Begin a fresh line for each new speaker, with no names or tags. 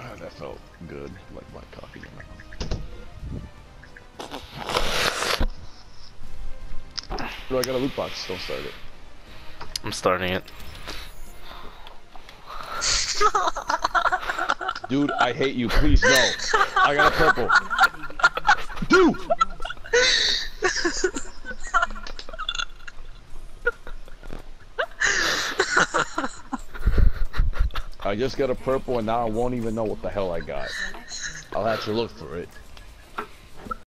Ah, felt good, like my coffee in my mouth. Bro, I got a loot box. Don't start it.
I'm starting it.
Dude, I hate you. Please no. I got a purple. Dude. I just got a purple and now I won't even know what the hell I got. I'll have to look for it.